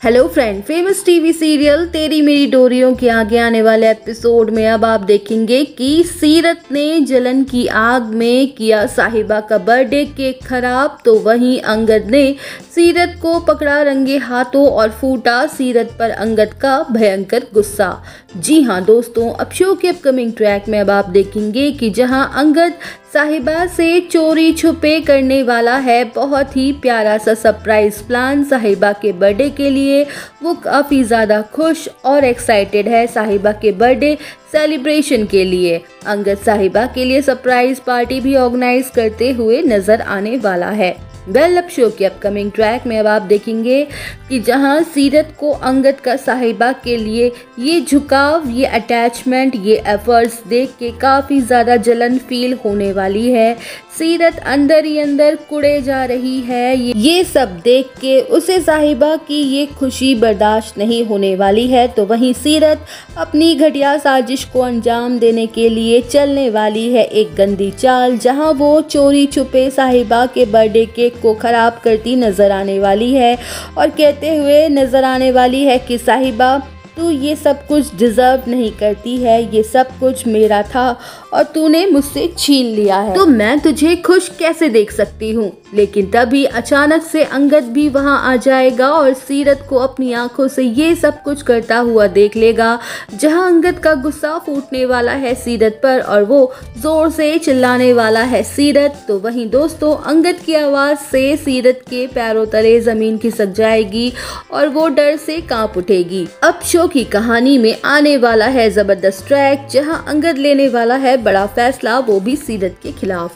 Hello friend famous TV serial Teri Meri Doriyaann के आगे आने वाले एपिसोड में अब आप देखेंगे कि सीरत ने जलन की आग में किया साहिबा का बर्थडे केक खराब तो वहीं अंगद ने सीरत को पकड़ा रंगे हाथों और फूटा सीरत पर अंगद का भयंकर गुस्सा जी हाँ दोस्तों अब शो के अपकमिंग ट्रैक में अब आप देखेंगे कि जहाँ अंगद साहिबा से चोरी छुपे करने वाला है बहुत ही प्यारा सा सरप्राइज़ प्लान साहिबा के बर्थडे के लिए वो काफ़ी ज़्यादा खुश और एक्साइटेड है साहिबा के बर्थडे सेलिब्रेशन के लिए। अंगद साहिबा के लिए सरप्राइज़ पार्टी भी ऑर्गेनाइज करते हुए नज़र आने वाला है। वेल अब शो के अपकमिंग ट्रैक में अब आप देखेंगे कि जहाँ सीरत को अंगद का साहिबा के लिए ये झुकाव, ये अटैचमेंट ये एफर्ट्स देख के काफ़ी ज़्यादा जलन फील होने वाली है। सीरत अंदर ही अंदर कुड़े जा रही है। ये सब देख के उसे साहिबा की ये खुशी बर्दाश्त नहीं होने वाली है। तो वहीं सीरत अपनी घटिया साजिश को अंजाम देने के लिए चलने वाली है एक गंदी चाल, जहाँ वो चोरी छुपे साहिबा के बर्थडे केक को ख़राब करती नज़र आने वाली है और कहते हुए नज़र आने वाली है कि साहिबा तू ये सब कुछ डिजर्व नहीं करती है, ये सब कुछ मेरा था और तूने मुझसे छीन लिया है। तो मैं तुझे खुश कैसे देख सकती हूँ? लेकिन तभी अचानक से अंगद भी वहाँ आ जाएगा और सीरत को अपनी आँखों से ये सब कुछ करता हुआ देख लेगा, जहाँ अंगद का गुस्सा फूटने वाला है सीरत पर और वो ज़ोर से चिल्लाने वाला है। सीरत तो वहीं दोस्तों, अंगद की आवाज़ से सीरत के पैरों तले ज़मीन खिसक जाएगी और वो डर से काँप उठेगी। अब शो की कहानी में आने वाला है ज़बरदस्त ट्रैक जहाँ अंगद लेने वाला है बड़ा फैसला, वो भी सीरत के खिलाफ।